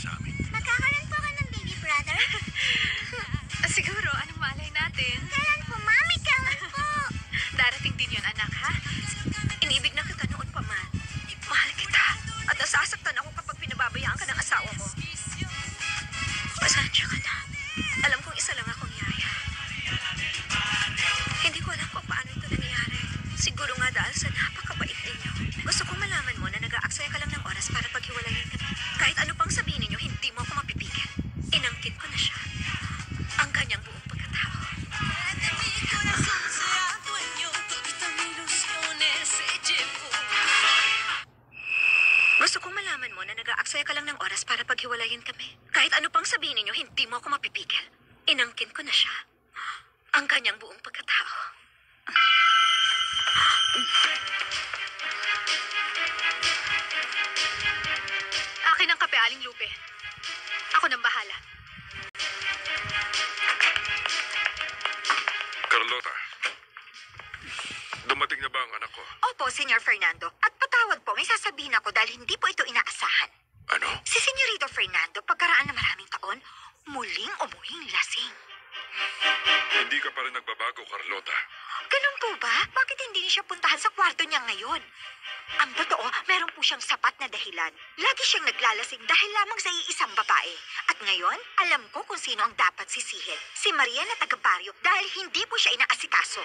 sa kong malaman mo na nag-aaksaya ka lang ng oras para paghiwalayin kami. Kahit ano pang sabihin ninyo, hindi mo ako mapipigil. Inangkin ko na siya. Ang kanyang buong pagkatao. Akin ang kape, Aling Lupe. Ako nang bahala. Carlota, dumating na ba ang anak ko? Opo, Senyor Fernando. At sasabihin ako dahil hindi po ito inaasahan. Ano? Si Senyorito Fernando, pagkaraan ng maraming taon, muling umuhing lasing. Hindi ka pa rin nagbabago, Carlota. Ganun po ba? Bakit hindi niya siya puntahan sa kwarto niya ngayon? Ang totoo, meron po siyang sapat na dahilan. Lagi siyang naglalasing dahil lamang sa iisang babae. At ngayon, alam ko kung sino ang dapat sisihin. Si Maria na taga-baryo dahil hindi po siya inaasikaso.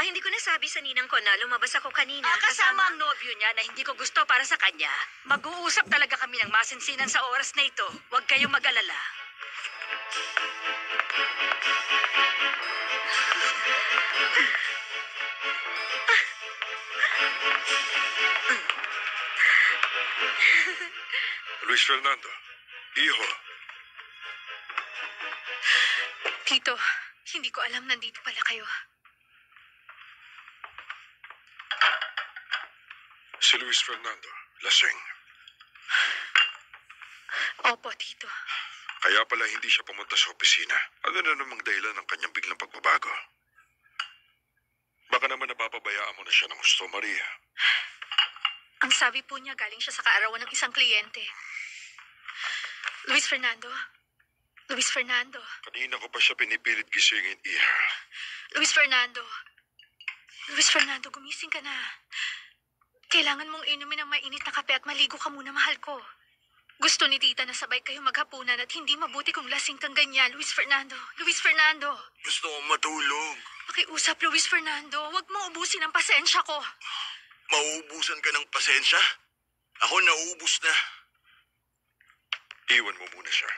Ah, hindi ko nasabi sa ninang ko na lumabas ako kanina. Ah, kasama ang nobyo niya na hindi ko gusto para sa kanya. Mag-uusap talaga kami ng masinsinan sa oras na ito. Huwag kayong mag-alala. Luis Fernando, iho, Tito, hindi ko alam nandito pala kayo. Si Luis Fernando, lasing. Opo, Tito. Kaya pala hindi siya pumunta sa opisina. Ano na namang dahilan ng kanyang biglang pagbabago? Baka naman napapabayaan mo na siya ng gusto, Maria. Ang sabi po niya galing siya sa kaarawan ng isang kliyente. Luis Fernando. Luis Fernando. Kanina ko pa siya pinipilit gisingin, Iha. Luis Fernando. Luis Fernando, gumising ka na. Kailangan mong inumin ng mainit na kape at maligo ka muna, mahal ko. Gusto ni tita na sabay kayo maghapunan at hindi mabuti kung lasing kang ganyan, Luis Fernando. Luis Fernando. Gusto ko matulog. Pakiusap, Luis Fernando. Huwag mo ubusin ang pasensya ko. Mauubusan ka ng pasensya? Ako nauubos na. Iwan mo muna siya.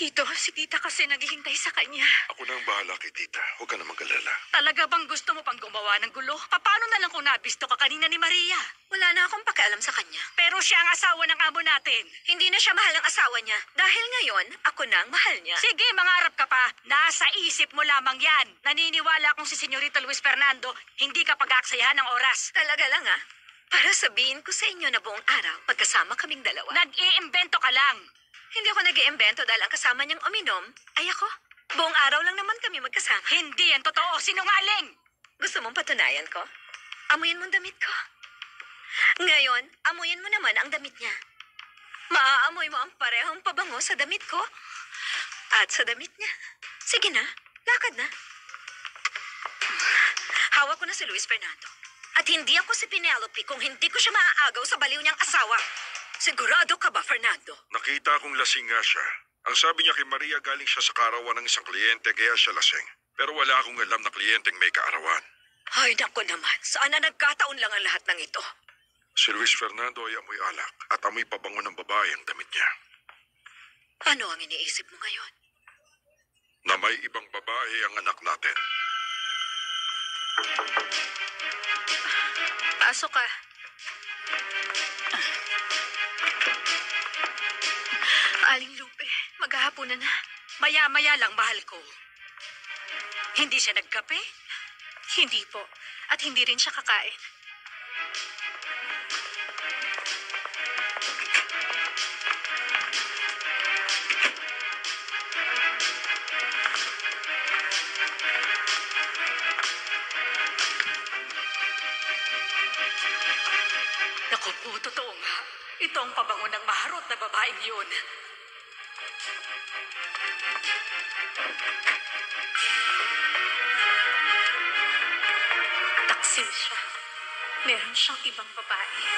Tito, si tita kasi naghihintay sa kanya. Ako na ang bahala kay tita. Huwag ka na mag-alala. Talaga bang gusto mo pang gumawa ng gulo? Paano na lang kung nabisto ka kanina ni Maria? Wala na akong pakialam sa kanya. Pero siya ang asawa ng amo natin. Hindi na siya mahal ng asawa niya. Dahil ngayon, ako na ang mahal niya. Sige, mangarap ka pa. Nasa isip mo lamang yan. Naniniwala akong si Senyorita Luis Fernando, hindi ka pag-aaksayahan ng oras. Talaga lang ah. Para sabihin ko sa inyo na buong araw, magkasama kaming dalawa. Nag-iimbento ka lang. Hindi ako nag iimbento dahil ang kasama niyang uminom ay ako. Buong araw lang naman kami magkasama. Hindi yan totoo. Sinungaling. Gusto mong patunayan ko? Amuyin mo ang damit ko. Ngayon, amuyin mo naman ang damit niya. Maaamoy mo ang parehong pabango sa damit ko at sa damit niya. Sige na, lakad na. Hawak ko na si Luis Fernando. At hindi ako si Penelope kung hindi ko siya maaagaw sa baliw niyang asawa. Sigurado ka ba, Fernando? Nakita kong lasing nga siya. Ang sabi niya kay Maria galing siya sa kaarawan ng isang kliyente kaya siya lasing. Pero wala akong alam na kliyenteng may kaarawan. Ay, nako naman. Saan na nagkataon lang ang lahat ng ito? Si Luis Fernando ay amoy alak at amoy pabango ng babae ang damit niya. Ano ang iniisip mo ngayon? Na may ibang babae ang anak natin. Pasok ka. Aling Lupe, maghahaponan na. Maya-maya lang, mahal ko. Hindi siya nagkape? Hindi po. At hindi rin siya kakain. Naku po, totoo nga. Ito ang pabango ng maharot na babaeng yun. Taksil siya. Meron siyang ibang babae.